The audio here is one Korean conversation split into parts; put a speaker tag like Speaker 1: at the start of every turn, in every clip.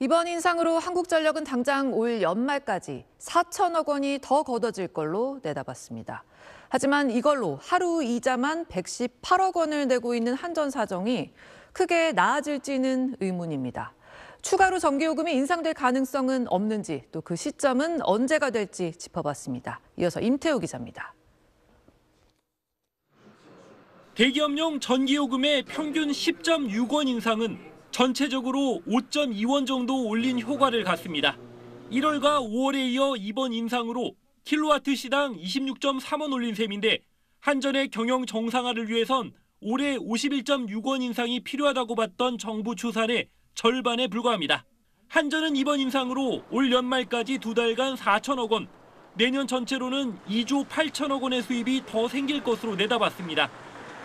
Speaker 1: 이번 인상으로 한국전력은 당장 올 연말까지 4천억 원이 더 걷어질 걸로 내다봤습니다. 하지만 이걸로 하루 이자만 118억 원을 내고 있는 한전 사정이 크게 나아질지는 의문입니다. 추가로 전기요금이 인상될 가능성은 없는지 또 그 시점은 언제가 될지 짚어봤습니다. 이어서 임태우 기자입니다.
Speaker 2: 대기업용 전기요금의 평균 10.6원 인상은 전체적으로 5.2원 정도 올린 효과를 갖습니다. 1월과 5월에 이어 이번 인상으로 킬로와트 시당 26.3원 올린 셈인데 한전의 경영 정상화를 위해선 올해 51.6원 인상이 필요하다고 봤던 정부 추산의 절반에 불과합니다. 한전은 이번 인상으로 올 연말까지 두 달간 4천억 원, 내년 전체로는 2조 8천억 원의 수입이 더 생길 것으로 내다봤습니다.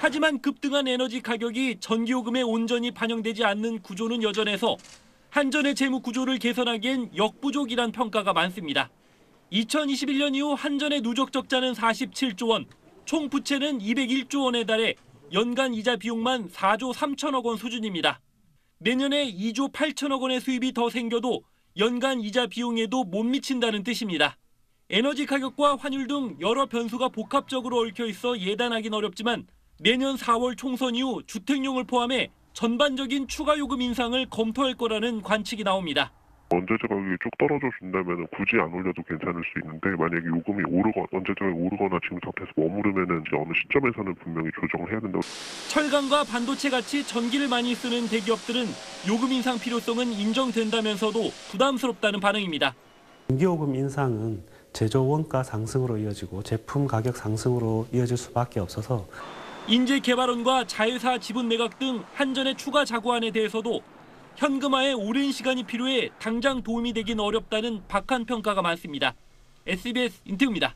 Speaker 2: 하지만 급등한 에너지 가격이 전기요금에 온전히 반영되지 않는 구조는 여전해서 한전의 재무 구조를 개선하기엔 역부족이란 평가가 많습니다. 2021년 이후 한전의 누적 적자는 47조 원, 총 부채는 201조 원에 달해 연간 이자 비용만 4조 3천억 원 수준입니다. 내년에 2조 8천억 원의 수입이 더 생겨도 연간 이자 비용에도 못 미친다는 뜻입니다. 에너지 가격과 환율 등 여러 변수가 복합적으로 얽혀 있어 예단하긴 어렵지만 내년 4월 총선 이후 주택용을 포함해 전반적인 추가 요금 인상을 검토할 거라는 관측이 나옵니다.
Speaker 3: 언제제 가격이 쭉 떨어져 준다면 굳이 안 올려도 괜찮을 수 있는데 만약에 요금이 오르거나 언제제 오르거나 지금 상태에서 머무르면은 이제 어느 시점에서는 분명히 조정을 해야 된다고.
Speaker 2: 철강과 반도체 같이 전기를 많이 쓰는 대기업들은 요금 인상 필요성은 인정된다면서도 부담스럽다는 반응입니다.
Speaker 4: 전기요금 인상은 제조 원가 상승으로 이어지고 제품 가격 상승으로 이어질 수밖에 없어서
Speaker 2: 인재개발원과 자회사 지분 매각 등 한전의 추가 자구안에 대해서도 현금화에 오랜 시간이 필요해 당장 도움이 되긴 어렵다는 박한 평가가 많습니다. SBS 인태우입니다.